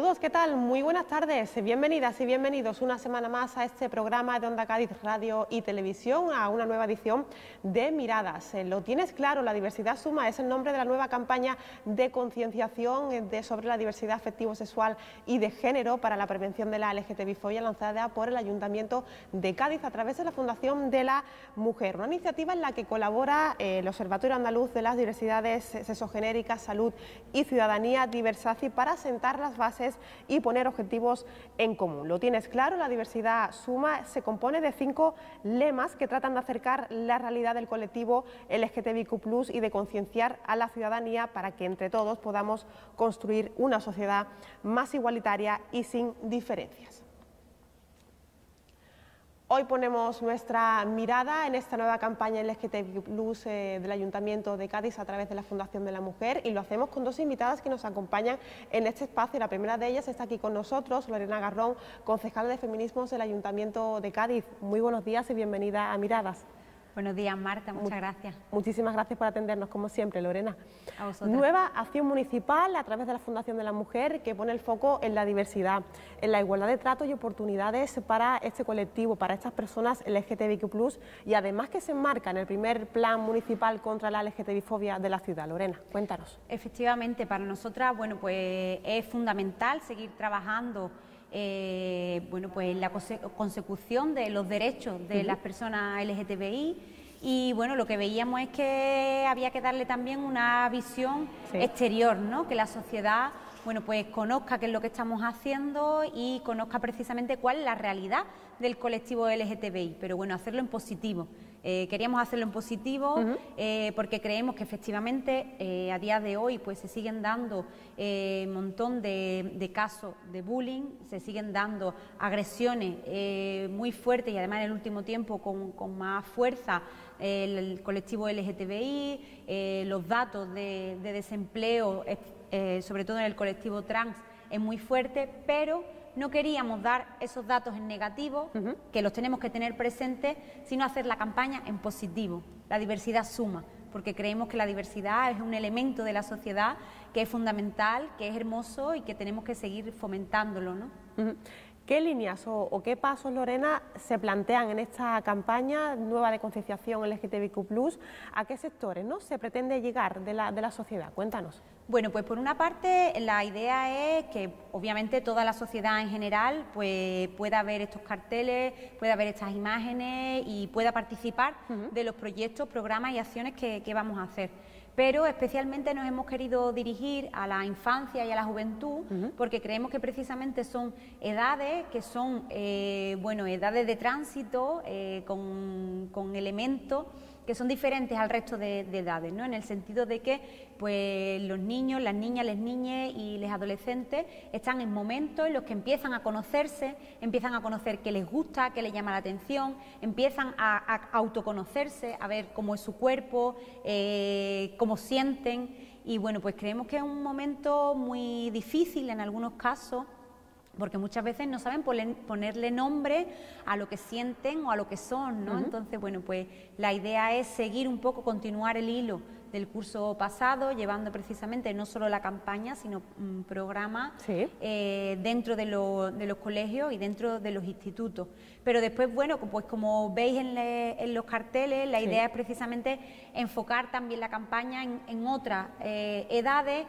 Saludos, ¿qué tal? Muy buenas tardes, bienvenidas y bienvenidos una semana más a este programa de Onda Cádiz Radio y Televisión, a una nueva edición de Miradas. Eh, lo tienes claro, la diversidad suma es el nombre de la nueva campaña de concienciación eh, sobre la diversidad afectivo-sexual y de género para la prevención de la LGTBI-fobia lanzada por el Ayuntamiento de Cádiz a través de la Fundación de la Mujer, una iniciativa en la que colabora eh, el Observatorio Andaluz de las Diversidades Sexogenéricas, Salud y Ciudadanía, Diversaci, para sentar las bases y poner objetivos en común. Lo tienes claro, la diversidad suma se compone de cinco lemas que tratan de acercar la realidad del colectivo LGTBIQ y de concienciar a la ciudadanía para que entre todos podamos construir una sociedad más igualitaria y sin diferencias. Hoy ponemos nuestra mirada en esta nueva campaña LGTB Plus eh, del Ayuntamiento de Cádiz a través de la Fundación de la Mujer y lo hacemos con dos invitadas que nos acompañan en este espacio. La primera de ellas está aquí con nosotros, Lorena Garrón, concejala de Feminismos del Ayuntamiento de Cádiz. Muy buenos días y bienvenida a Miradas. Buenos días, Marta, muchas gracias. Muchísimas gracias por atendernos, como siempre, Lorena. Nueva acción municipal a través de la Fundación de la Mujer que pone el foco en la diversidad, en la igualdad de trato y oportunidades para este colectivo, para estas personas LGTBIQ+, y además que se enmarca en el primer plan municipal contra la LGTBI-fobia de la ciudad. Lorena, cuéntanos. Efectivamente, para nosotras, bueno, pues es fundamental seguir trabajando eh, bueno, pues la consecución de los derechos de las personas LGTBI y bueno, lo que veíamos es que había que darle también una visión exterior, ¿no? Que la sociedad, bueno, pues conozca qué es lo que estamos haciendo y conozca precisamente cuál es la realidad del colectivo LGTBI, pero bueno, hacerlo en positivo. Eh, queríamos hacerlo en positivo eh, porque creemos que efectivamente eh, a día de hoy pues se siguen dando un montón de, casos de bullying, se siguen dando agresiones muy fuertes y además en el último tiempo con, más fuerza el, colectivo LGTBI, los datos de, de desempleo, sobre todo en el colectivo trans, es muy fuerte, pero no queríamos dar esos datos en negativo, que los tenemos que tener presentes, sino hacer la campaña en positivo. La diversidad suma, porque creemos que la diversidad es un elemento de la sociedad que es fundamental, que es hermoso y que tenemos que seguir fomentándolo. ¿no? ¿Qué líneas o, qué pasos, Lorena, se plantean en esta campaña nueva de concienciación LGTBIQ+, a qué sectores ¿no? se pretende llegar de la, de la sociedad? Cuéntanos. Bueno, pues por una parte la idea es que obviamente toda la sociedad en general pues, pueda ver estos carteles, pueda ver estas imágenes y pueda participar de los proyectos, programas y acciones que, vamos a hacer. Pero especialmente nos hemos querido dirigir a la infancia y a la juventud porque creemos que precisamente son edades que son eh, bueno edades de tránsito eh, con, con elementos que son diferentes al resto de, edades, ¿no? En el sentido de que pues los niños, las niñas, las niñas y los adolescentes están en momentos en los que empiezan a conocerse, empiezan a conocer qué les gusta, qué les llama la atención, empiezan a, autoconocerse, a ver cómo es su cuerpo, eh, cómo sienten y bueno, pues creemos que es un momento muy difícil en algunos casos porque muchas veces no saben ponerle nombre a lo que sienten o a lo que son, ¿no? Entonces, bueno, pues la idea es seguir un poco, continuar el hilo del curso pasado, llevando precisamente no solo la campaña, sino un programa eh, dentro de, los colegios y dentro de los institutos. Pero después, bueno, pues como veis en, los carteles, la idea es precisamente enfocar también la campaña en, otras eh, edades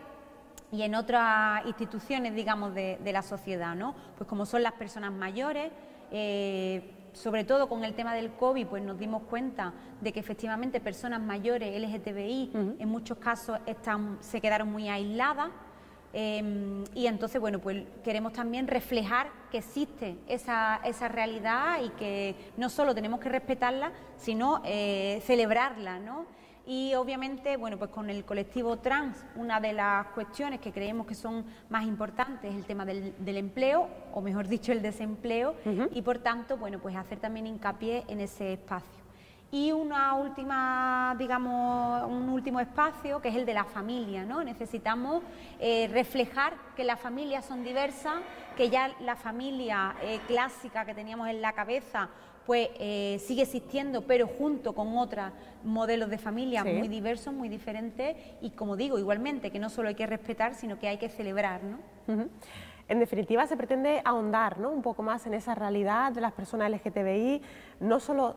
y en otras instituciones, digamos, de, la sociedad, ¿no? Pues como son las personas mayores, eh, sobre todo con el tema del COVID, pues nos dimos cuenta de que efectivamente personas mayores LGTBI en muchos casos están, se quedaron muy aisladas. Em, y entonces, bueno, pues queremos también reflejar que existe esa, esa realidad y que no solo tenemos que respetarla, sino eh, celebrarla, ¿no? Y obviamente, bueno, pues con el colectivo trans, una de las cuestiones que creemos que son más importantes es el tema del, empleo, o mejor dicho, el desempleo, y por tanto, bueno, pues hacer también hincapié en ese espacio. Y una última, digamos, un último espacio que es el de la familia, ¿no? Necesitamos eh, reflejar que las familias son diversas, que ya la familia eh, clásica que teníamos en la cabeza pues eh, sigue existiendo, pero junto con otros modelos de familia muy diversos, muy diferentes, y como digo, igualmente, que no solo hay que respetar, sino que hay que celebrar, ¿no? En definitiva, se pretende ahondar ¿no? un poco más en esa realidad de las personas LGTBI, no solo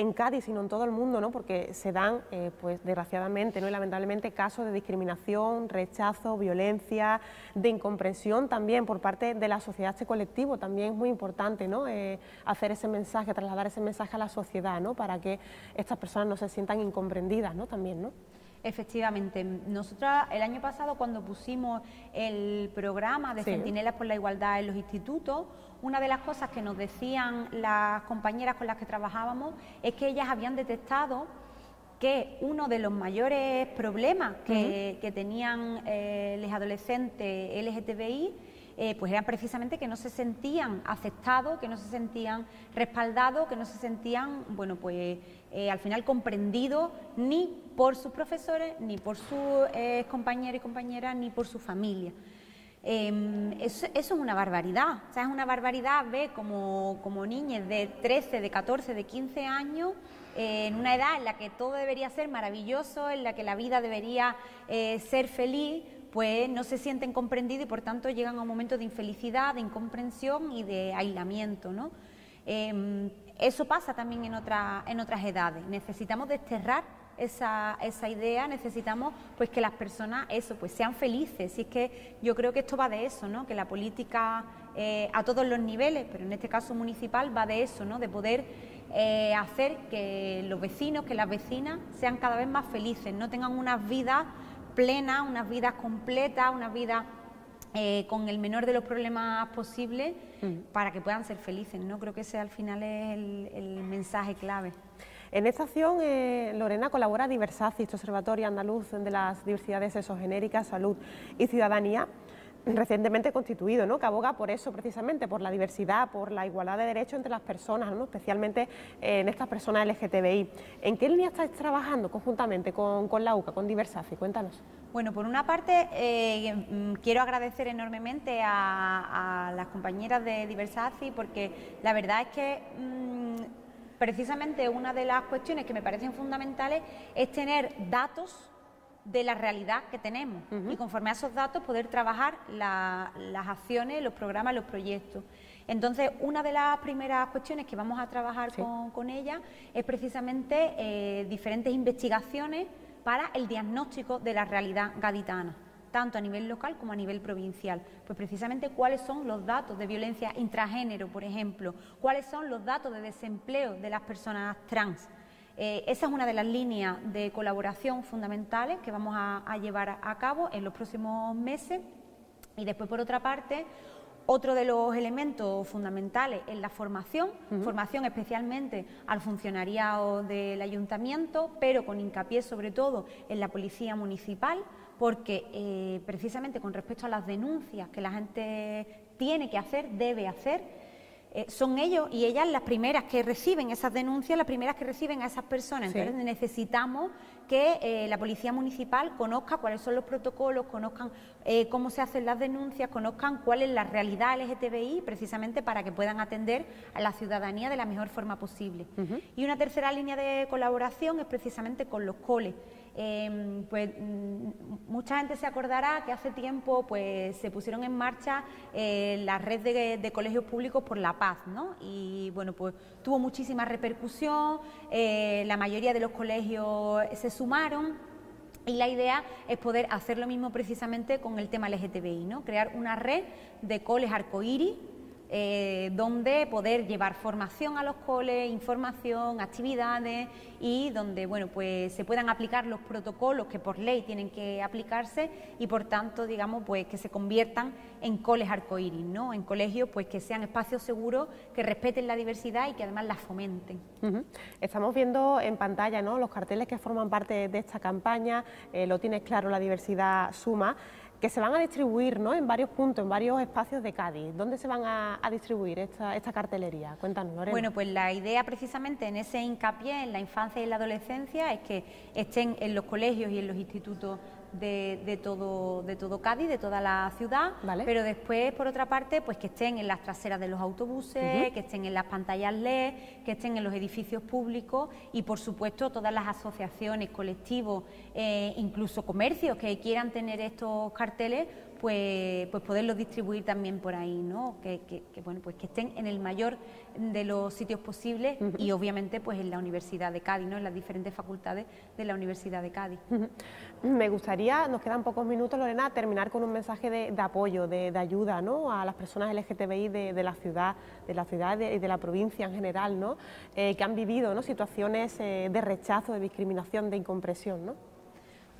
en Cádiz, sino en todo el mundo, ¿no? porque se dan, eh, pues desgraciadamente ¿no? y lamentablemente, casos de discriminación, rechazo, violencia, de incomprensión también por parte de la sociedad, este colectivo. También es muy importante ¿no? Eh, hacer ese mensaje, trasladar ese mensaje a la sociedad, ¿no? para que estas personas no se sientan incomprendidas ¿no? también. ¿no? Efectivamente, nosotros el año pasado cuando pusimos el programa de Centinelas por la Igualdad en los institutos, una de las cosas que nos decían las compañeras con las que trabajábamos es que ellas habían detectado que uno de los mayores problemas que, tenían eh, los adolescentes LGTBI eh, pues eran precisamente que no se sentían aceptados, que no se sentían respaldados, que no se sentían, bueno, pues eh, al final comprendidos ni por sus profesores, ni por sus compañeros y compañeras, ni por su familia. Em, eso, es una barbaridad, o sea, es una barbaridad ver como, como niñas de 13, de 14, de 15 años, eh, en una edad en la que todo debería ser maravilloso, en la que la vida debería eh, ser feliz, pues no se sienten comprendidos y por tanto llegan a un momento de infelicidad, de incomprensión y de aislamiento. ¿no? Em, eso pasa también en, en otras edades. Necesitamos desterrar esa, esa idea, necesitamos pues que las personas eso, pues sean felices. Y es que yo creo que esto va de eso, ¿no? Que la política eh, a todos los niveles, pero en este caso municipal, va de eso, ¿no? De poder eh, hacer que los vecinos, que las vecinas sean cada vez más felices, no tengan unas vidas plenas, unas vidas completas, unas vidas eh, con el menor de los problemas posibles mm. para que puedan ser felices. ¿no? Creo que ese al final es el mensaje clave. En esta acción, eh, Lorena, colabora Diversacis, este Observatorio Andaluz de las Diversidades Exogenéricas, Salud y Ciudadanía, recientemente constituido, ¿no? que aboga por eso precisamente, por la diversidad, por la igualdad de derechos entre las personas, ¿no? especialmente eh, en estas personas LGTBI. ¿En qué línea estáis trabajando conjuntamente con, la UCA, con Diversaci? Cuéntanos. Bueno, por una parte, eh, mm, quiero agradecer enormemente a, las compañeras de Diversaci porque la verdad es que... Mm, precisamente una de las cuestiones que me parecen fundamentales es tener datos de la realidad que tenemos y conforme a esos datos poder trabajar las acciones, los programas, los proyectos. Entonces, una de las primeras cuestiones que vamos a trabajar con, ella es precisamente eh, diferentes investigaciones para el diagnóstico de la realidad gaditana tanto a nivel local como a nivel provincial. Pues precisamente cuáles son los datos de violencia intragénero, por ejemplo, cuáles son los datos de desempleo de las personas trans. Eh, esa es una de las líneas de colaboración fundamentales que vamos a, llevar a cabo en los próximos meses. Y después, por otra parte, otro de los elementos fundamentales es la formación, formación especialmente al funcionariado del ayuntamiento, pero con hincapié sobre todo en la policía municipal, porque eh, precisamente con respecto a las denuncias que la gente tiene que hacer, debe hacer, eh, son ellos y ellas las primeras que reciben esas denuncias, las primeras que reciben a esas personas. Entonces necesitamos que eh, la Policía Municipal conozca cuáles son los protocolos, conozcan cómo se hacen las denuncias, conozcan cuál es la realidad LGTBI, precisamente para que puedan atender a la ciudadanía de la mejor forma posible. Y una tercera línea de colaboración es precisamente con los coles. Em, pues mm, mucha gente se acordará que hace tiempo pues se pusieron en marcha eh, la red de, colegios públicos por la paz, ¿no? Y bueno, pues tuvo muchísima repercusión, eh, la mayoría de los colegios se sumaron y la idea es poder hacer lo mismo precisamente con el tema LGTBI, ¿no? Crear una red de coles arcoíris eh, donde poder llevar formación a los coles, información, actividades y donde bueno pues se puedan aplicar los protocolos que por ley tienen que aplicarse y por tanto digamos pues que se conviertan en coles arcoíris, ¿no? En colegios pues que sean espacios seguros, que respeten la diversidad y que además la fomenten. Estamos viendo en pantalla ¿no? los carteles que forman parte de esta campaña, eh, lo tienes claro, la diversidad suma que se van a distribuir ¿no? en varios puntos, en varios espacios de Cádiz. ¿Dónde se van a, distribuir esta, esta, cartelería? Cuéntanos, Lorena. Bueno, pues la idea precisamente en ese hincapié en la infancia y la adolescencia es que estén en los colegios y en los institutos de, todo, de todo Cádiz, de toda la ciudad, pero después, por otra parte, pues que estén en las traseras de los autobuses, que estén en las pantallas LED, que estén en los edificios públicos y, por supuesto, todas las asociaciones, colectivos, eh, incluso comercios que quieran tener estos carteles, pues, pues poderlos distribuir también por ahí, ¿no? Que, bueno, pues que estén en el mayor de los sitios posibles y obviamente pues en la Universidad de Cádiz, ¿no? En las diferentes facultades de la Universidad de Cádiz. Me gustaría, nos quedan pocos minutos, Lorena, terminar con un mensaje de, apoyo, de, ayuda, ¿no? A las personas LGTBI de, la ciudad, de la ciudad y de, la provincia en general, ¿no? Eh, que han vivido, ¿no? Situaciones eh, de rechazo, de discriminación, de incompresión, ¿no?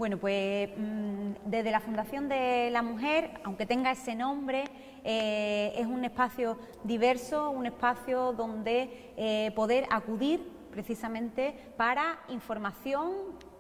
Bueno, pues mm, desde la Fundación de la Mujer, aunque tenga ese nombre, eh, es un espacio diverso, un espacio donde eh, poder acudir precisamente para información,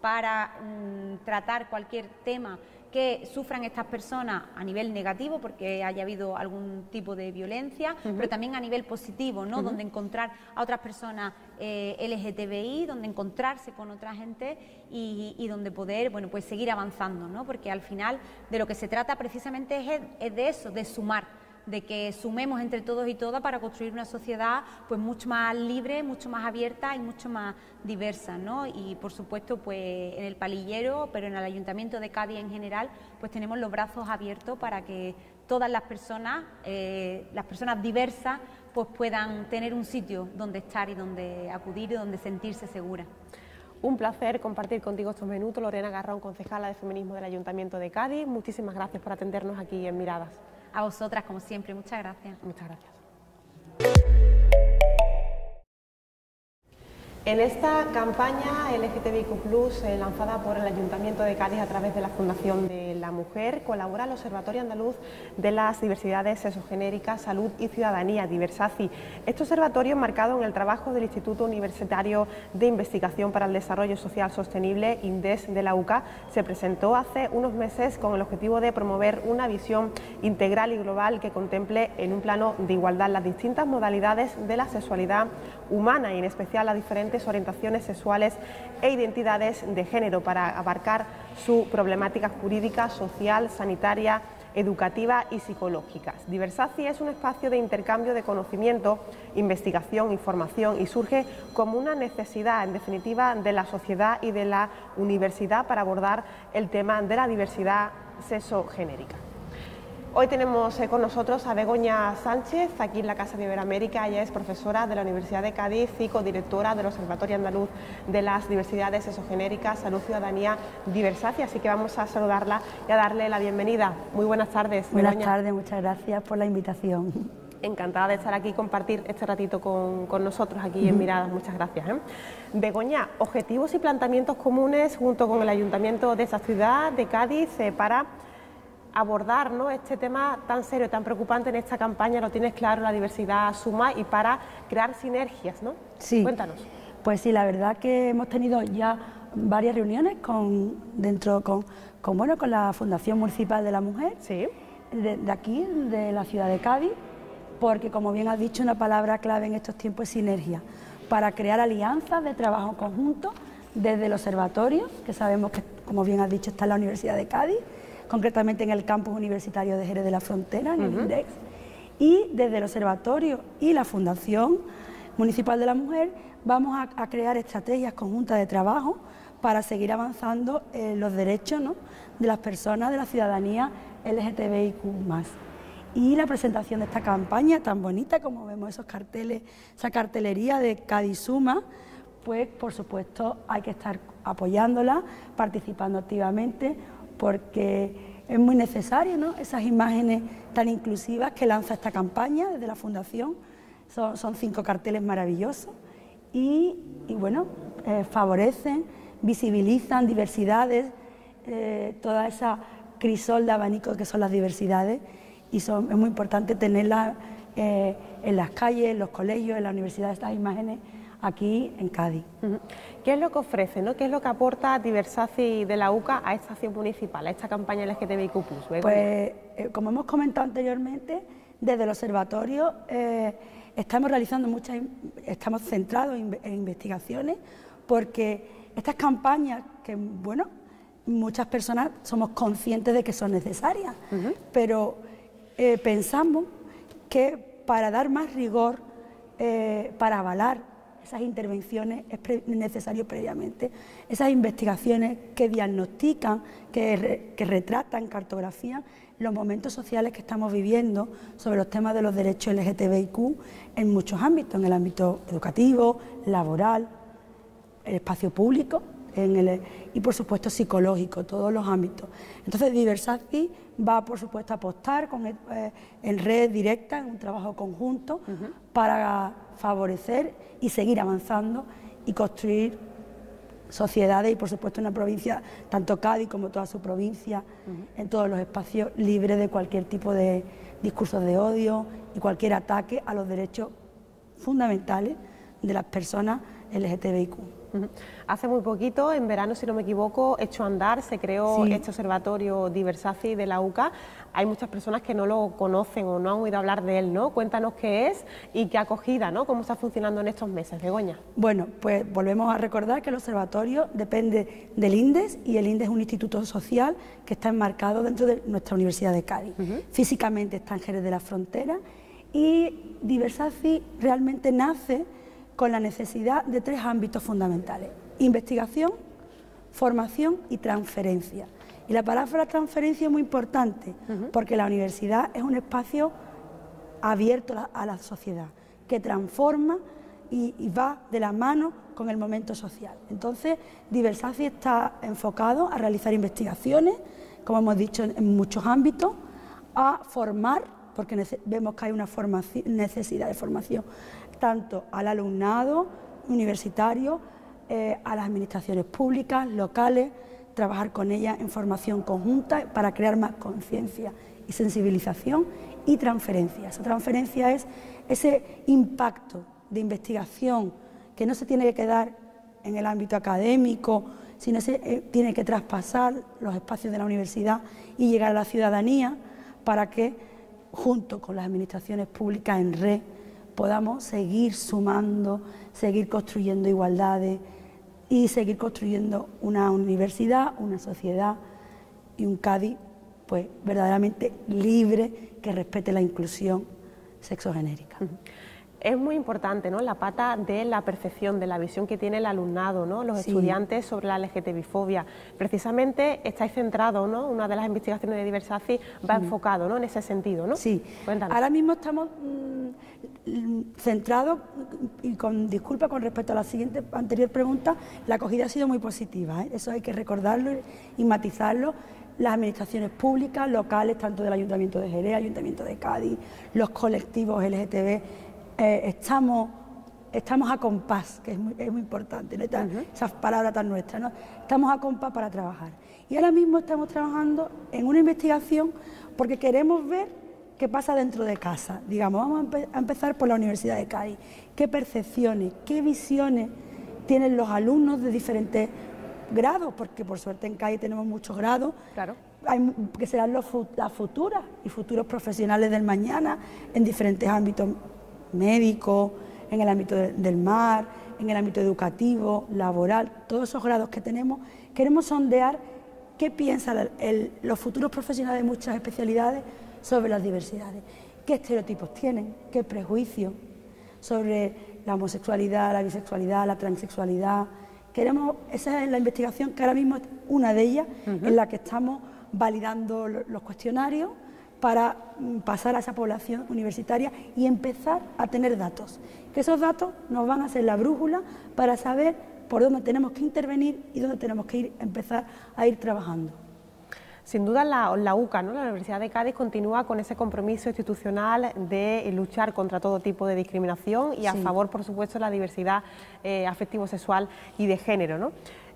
para mm, tratar cualquier tema que sufran estas personas a nivel negativo porque haya habido algún tipo de violencia, pero también a nivel positivo, ¿no? Donde encontrar a otras personas eh, LGTBI, donde encontrarse con otra gente y, donde poder, bueno, pues seguir avanzando, ¿no? Porque al final de lo que se trata precisamente es de eso, de sumar de que sumemos entre todos y todas para construir una sociedad pues mucho más libre, mucho más abierta y mucho más diversa, ¿no? Y por supuesto, pues en el palillero, pero en el Ayuntamiento de Cádiz en general, pues tenemos los brazos abiertos para que todas las personas, eh, las personas diversas, pues puedan tener un sitio donde estar y donde acudir y donde sentirse seguras. Un placer compartir contigo estos minutos. Lorena Garrón, concejala de Feminismo del Ayuntamiento de Cádiz. Muchísimas gracias por atendernos aquí en Miradas. A vosotras, como siempre. Muchas gracias. Muchas gracias. En esta campaña LGTBIQ, eh, lanzada por el Ayuntamiento de Cádiz a través de la Fundación de la Mujer, colabora el Observatorio Andaluz de las Diversidades Sexogenéricas, Salud y Ciudadanía, Diversaci. Este observatorio, marcado en el trabajo del Instituto Universitario de Investigación para el Desarrollo Social Sostenible, INDES de la UCA, se presentó hace unos meses con el objetivo de promover una visión integral y global que contemple en un plano de igualdad las distintas modalidades de la sexualidad humana y en especial las diferentes orientaciones sexuales e identidades de género para abarcar su problemática jurídica, social, sanitaria, educativa y psicológicas. Diversaci es un espacio de intercambio de conocimiento, investigación, información y surge como una necesidad, en definitiva, de la sociedad y de la universidad para abordar el tema de la diversidad sexogenérica. Hoy tenemos eh, con nosotros a Begoña Sánchez, aquí en la Casa de Iberoamérica. Ella es profesora de la Universidad de Cádiz y codirectora del Observatorio Andaluz de las Diversidades Exogenéricas, Salud, Ciudadanía, Diversacia. Así que vamos a saludarla y a darle la bienvenida. Muy buenas tardes. Buenas tardes, muchas gracias por la invitación. Encantada de estar aquí y compartir este ratito con, nosotros aquí en Miradas. Muchas gracias. ¿eh? Begoña, objetivos y planteamientos comunes junto con el Ayuntamiento de esa ciudad, de Cádiz, eh, para abordar ¿no? este tema tan serio, tan preocupante en esta campaña, lo tienes claro, la diversidad suma y para crear sinergias, ¿no? Sí. Cuéntanos. Pues sí, la verdad que hemos tenido ya varias reuniones con dentro con, bueno con la Fundación Municipal de la Mujer sí. de, aquí, de la ciudad de Cádiz, porque como bien has dicho, una palabra clave en estos tiempos es sinergia, para crear alianzas de trabajo conjunto desde el observatorio, que sabemos que, como bien has dicho, está en la Universidad de Cádiz, concretamente en el campus universitario de Jerez de la Frontera, en el INDEX, y desde el Observatorio y la Fundación Municipal de la Mujer vamos a, crear estrategias conjuntas de trabajo para seguir avanzando en los derechos de las personas de la ciudadanía LGTBIQ. Y la presentación de esta campaña tan bonita, como vemos esos carteles, esa cartelería de Cadizuma, pues por supuesto hay que estar apoyándola, participando activamente, porque es muy necesario ¿no? esas imágenes tan inclusivas que lanza esta campaña desde la Fundación. Son, cinco carteles maravillosos y, bueno, eh, favorecen, visibilizan diversidades, eh, toda esa crisol de abanico que son las diversidades y es muy importante tenerlas eh, en las calles, en los colegios, en la universidad, estas imágenes aquí en Cádiz. ¿Qué es lo que ofrece, no? qué es lo que aporta Diversaci de la UCA a esta acción municipal, a esta campaña LGTBIQ+. Pues, eh, como hemos comentado anteriormente, desde el observatorio eh, estamos realizando muchas, estamos centrados en, investigaciones, porque estas campañas, que bueno, muchas personas somos conscientes de que son necesarias, pero eh, pensamos que para dar más rigor, para avalar esas intervenciones es necesario previamente, esas investigaciones que diagnostican, que, que retratan, cartografían los momentos sociales que estamos viviendo sobre los temas de los derechos LGTBIQ en muchos ámbitos, en el ámbito educativo, laboral, el espacio público en el, y por supuesto psicológico, todos los ámbitos. Entonces Diversaci va por supuesto a apostar con, eh, en red directa, en un trabajo conjunto, para favorecer y seguir avanzando y construir sociedades y por supuesto una provincia, tanto Cádiz como toda su provincia, en todos los espacios libres de cualquier tipo de discursos de odio y cualquier ataque a los derechos fundamentales de las personas LGTBIQ. Hace muy poquito, en verano, si no me equivoco, hecho andar, se creó este observatorio Diversaci de la UCA. Hay muchas personas que no lo conocen o no han oído hablar de él, ¿no? Cuéntanos qué es y qué acogida, ¿no? ¿Cómo está funcionando en estos meses, Begoña? Bueno, pues volvemos a recordar que el observatorio depende del INDES y el INDES es un instituto social que está enmarcado dentro de nuestra Universidad de Cádiz. Físicamente está en Jerez de la Frontera y Diversaci realmente nace con la necesidad de tres ámbitos fundamentales, investigación, formación y transferencia. Y la palabra transferencia es muy importante porque la universidad es un espacio abierto a la sociedad, que transforma y, va de la mano con el momento social. Entonces, Diversaci está enfocado a realizar investigaciones, como hemos dicho, en, muchos ámbitos, a formar, porque vemos que hay una necesidad de formación tanto al alumnado universitario, eh, a las administraciones públicas, locales, trabajar con ellas en formación conjunta para crear más conciencia y sensibilización y transferencia. Esa transferencia es ese impacto de investigación que no se tiene que quedar en el ámbito académico, sino se eh, tiene que traspasar los espacios de la universidad y llegar a la ciudadanía para que, junto con las administraciones públicas en red, podamos seguir sumando, seguir construyendo igualdades y seguir construyendo una universidad, una sociedad y un Cádiz pues verdaderamente libre que respete la inclusión sexogenérica es muy importante, ¿no? La pata de la percepción, de la visión que tiene el alumnado, ¿no? Los estudiantes sobre la LGTBI-fobia. Precisamente estáis centrado, ¿no? Una de las investigaciones de Diversaci va enfocado, ¿no? En ese sentido, ¿no? Sí. Ahora mismo estamos mm, centrados y con disculpa con respecto a la siguiente anterior pregunta, la acogida ha sido muy positiva, ¿eh? eso hay que recordarlo y matizarlo las administraciones públicas, locales, tanto del Ayuntamiento de Jerez, Ayuntamiento de Cádiz, los colectivos LGTB, eh, estamos, estamos a compás, que es muy, importante, esas palabras tan nuestras, ¿no? estamos a compás para trabajar. Y ahora mismo estamos trabajando en una investigación porque queremos ver qué pasa dentro de casa. Digamos, vamos a, empezar por la Universidad de Cádiz. ¿Qué percepciones, qué visiones tienen los alumnos de diferentes grados? Porque por suerte en Cádiz tenemos muchos grados. Claro. Hay, que serán los, las futuras y futuros profesionales del mañana en diferentes ámbitos médico, en el ámbito del mar, en el ámbito educativo, laboral, todos esos grados que tenemos, queremos sondear qué piensan los futuros profesionales de muchas especialidades sobre las diversidades, qué estereotipos tienen, qué prejuicios sobre la homosexualidad, la bisexualidad, la transexualidad. Queremos, esa es la investigación que ahora mismo es una de ellas, en la que estamos validando los cuestionarios para mm, pasar a esa población universitaria y empezar a tener datos. Que esos datos nos van a ser la brújula para saber por dónde tenemos que intervenir y dónde tenemos que ir, empezar a ir trabajando. Sin duda la, UCA, ¿no? la Universidad de Cádiz, continúa con ese compromiso institucional de luchar contra todo tipo de discriminación y a favor, por supuesto, de la diversidad eh, afectivo-sexual y de género. ¿no?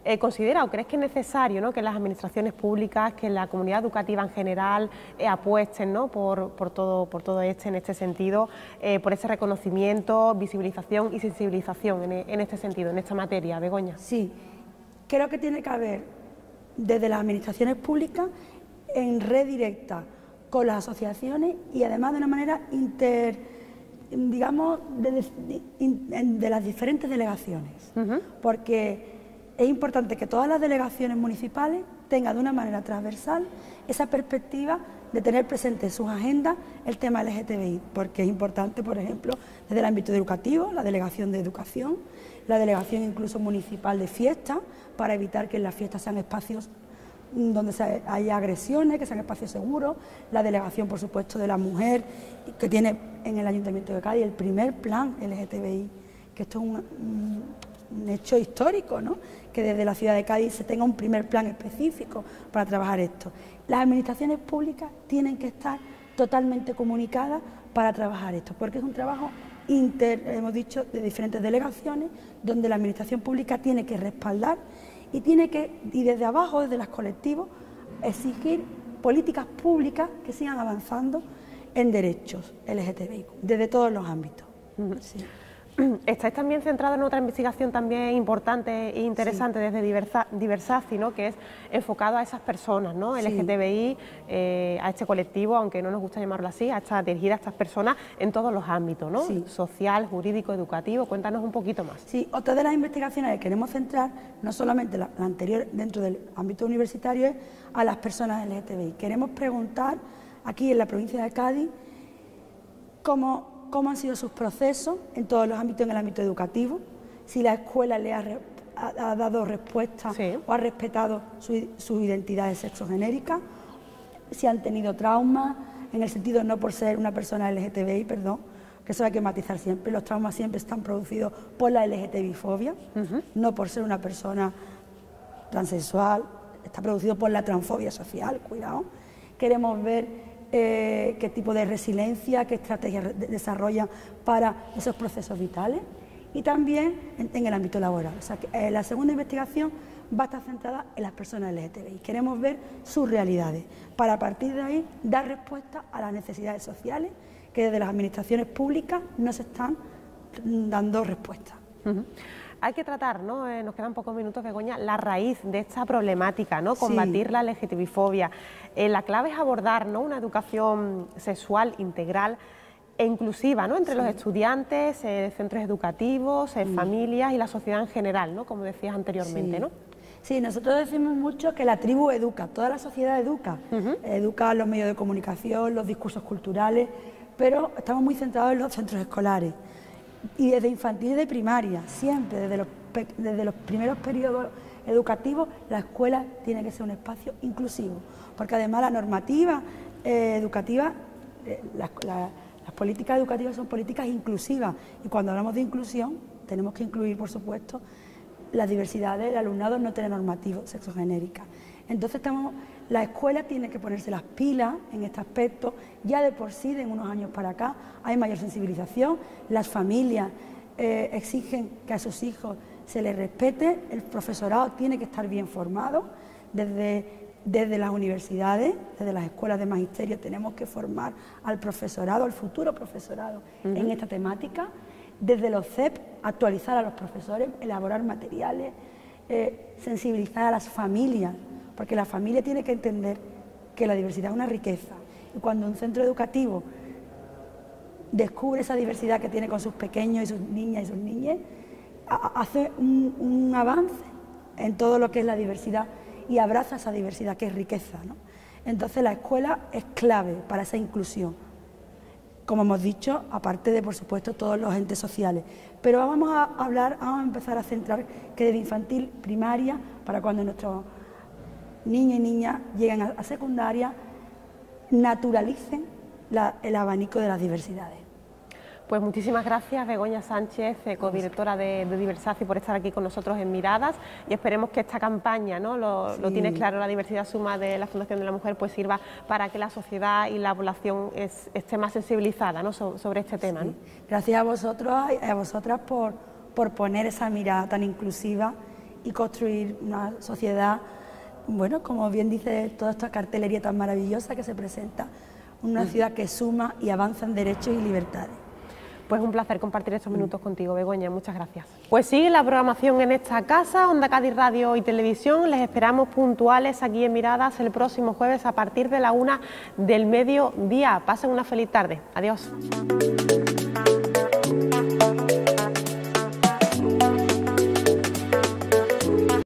Eh, ¿Considera o crees que es necesario que las administraciones públicas, que la comunidad educativa en general eh, apuesten por, todo, por todo este, en este sentido, eh, por ese reconocimiento, visibilización y sensibilización en, este sentido, en esta materia, Begoña? Sí, creo que tiene que haber desde las administraciones públicas en red directa con las asociaciones y además de una manera inter, digamos, de, las diferentes delegaciones, porque es importante que todas las delegaciones municipales tenga de una manera transversal esa perspectiva de tener presente en sus agendas el tema LGTBI, porque es importante, por ejemplo, desde el ámbito educativo, la delegación de educación, la delegación incluso municipal de fiestas, para evitar que las fiestas sean espacios donde haya agresiones, que sean espacios seguros, la delegación, por supuesto, de la mujer, que tiene en el Ayuntamiento de Cádiz el primer plan LGTBI, que esto es un, hecho histórico, ¿no? que desde la ciudad de Cádiz se tenga un primer plan específico para trabajar esto. Las administraciones públicas tienen que estar totalmente comunicadas para trabajar esto, porque es un trabajo inter, hemos dicho, de diferentes delegaciones, donde la administración pública tiene que respaldar y tiene que, y desde abajo, desde los colectivos, exigir políticas públicas que sigan avanzando en derechos LGTBI, desde todos los ámbitos. Estáis también centrado en otra investigación también importante e interesante desde Diversaci, ¿no? que es enfocado a esas personas, ¿no? LGTBI, eh, a este colectivo, aunque no nos gusta llamarlo así, a esta, dirigida a estas personas en todos los ámbitos, ¿no? social, jurídico, educativo. Cuéntanos un poquito más. Sí, otra de las investigaciones que queremos centrar, no solamente la, la anterior dentro del ámbito universitario, es a las personas LGTBI. Queremos preguntar aquí en la provincia de Cádiz cómo cómo han sido sus procesos en todos los ámbitos, en el ámbito educativo, si la escuela le ha, dado respuesta o ha respetado su, identidad de sexo genérica, si han tenido traumas, en el sentido no por ser una persona LGTBI, perdón, que eso hay que matizar siempre, los traumas siempre están producidos por la LGTBI-fobia, no por ser una persona transexual, está producido por la transfobia social, cuidado. Queremos ver eh, qué tipo de resiliencia, qué estrategias desarrollan para esos procesos vitales y también en, el ámbito laboral. O sea, eh, la segunda investigación va a estar centrada en las personas LGTBI. Queremos ver sus realidades para a partir de ahí dar respuesta a las necesidades sociales que desde las administraciones públicas no se están dando respuesta hay que tratar, ¿no? Eh, nos quedan pocos minutos, Begoña, la raíz de esta problemática, ¿no? Combatir la LGTBI-fobia. Eh, la clave es abordar, ¿no? Una educación sexual integral e inclusiva, ¿no? Entre los estudiantes, eh, centros educativos, familias y la sociedad en general, ¿no? Como decías anteriormente, ¿no? Sí, nosotros decimos mucho que la tribu educa, toda la sociedad educa, educa los medios de comunicación, los discursos culturales, pero estamos muy centrados en los centros escolares y desde infantil y de primaria, siempre, desde los, desde los primeros periodos educativos, la escuela tiene que ser un espacio inclusivo, porque además la normativa eh, educativa, eh, las, políticas educativas son políticas inclusivas y cuando hablamos de inclusión tenemos que incluir, por supuesto, la diversidad del alumnado no tiene normativo sexogenérica. Entonces estamos la escuela tiene que ponerse las pilas en este aspecto, ya de por sí, de unos años para acá, hay mayor sensibilización, las familias eh, exigen que a sus hijos se les respete, el profesorado tiene que estar bien formado, desde, desde las universidades, desde las escuelas de magisterio tenemos que formar al profesorado, al futuro profesorado en esta temática, desde los CEP actualizar a los profesores, elaborar materiales, eh, sensibilizar a las familias porque la familia tiene que entender que la diversidad es una riqueza. Y cuando un centro educativo descubre esa diversidad que tiene con sus pequeños y sus niñas y sus niñas, hace un, avance en todo lo que es la diversidad y abraza esa diversidad que es riqueza. Entonces la escuela es clave para esa inclusión. Como hemos dicho, aparte de, por supuesto, todos los entes sociales. Pero vamos a hablar, vamos a empezar a centrar que desde infantil, primaria, para cuando nuestros niños y niñas lleguen a, secundaria, naturalicen el abanico de las diversidades. Pues muchísimas gracias Begoña Sánchez, eh, codirectora de, de Diversaci, por estar aquí con nosotros en Miradas y esperemos que esta campaña, ¿no? lo, tiene claro, la diversidad suma de la Fundación de la Mujer, pues sirva para que la sociedad y la población esté más sensibilizada ¿no? sobre este tema. Gracias a vosotros y a vosotras por, por poner esa mirada tan inclusiva y construir una sociedad bueno, como bien dice toda esta cartelería tan maravillosa que se presenta, una mm. ciudad que suma y avanza en derechos y libertades. Pues un placer compartir estos mm. minutos contigo, Begoña, muchas gracias. Pues sigue la programación en esta casa, Onda Cádiz Radio y Televisión. Les esperamos puntuales aquí en Miradas el próximo jueves a partir de la una del mediodía. Pasen una feliz tarde. Adiós.